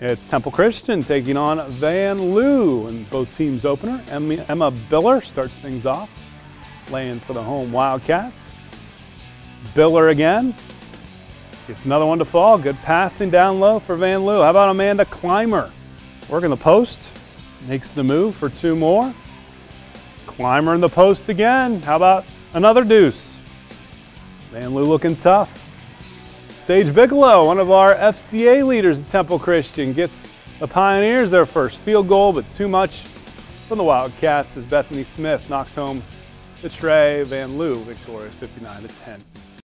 It's Temple Christian taking on Vanlue and both teams opener. Emma Biller starts things off, laying for the home Wildcats. Biller again. Gets another one to fall. Good passing down low for Vanlue. How about Amanda Clymer? Working the post. Makes the move for two more. Clymer in the post again. How about another deuce? Vanlue looking tough. Sage Bigelow, one of our FCA leaders at Temple Christian, gets the Pioneers their first field goal, but too much from the Wildcats as Bethany Smith knocks home the Trey Vanlue victorious 59 to 10.